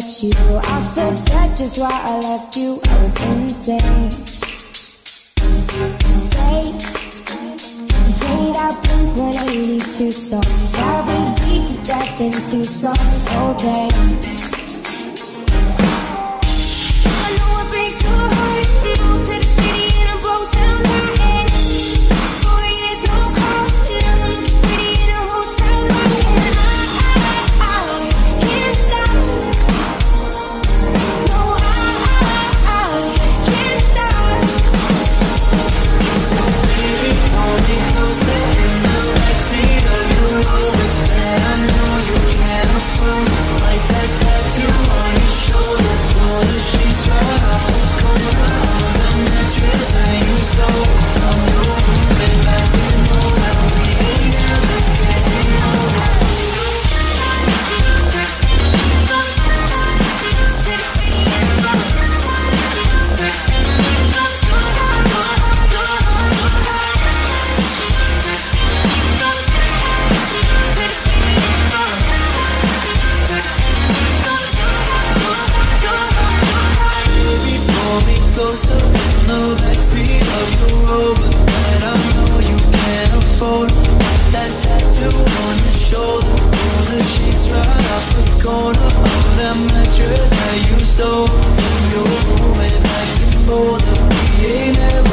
met you. I forget just why I left you. I was insane. Stay. Played out Blink 182 songs. Now we beat to death in Tucson. Okay. you and I can be.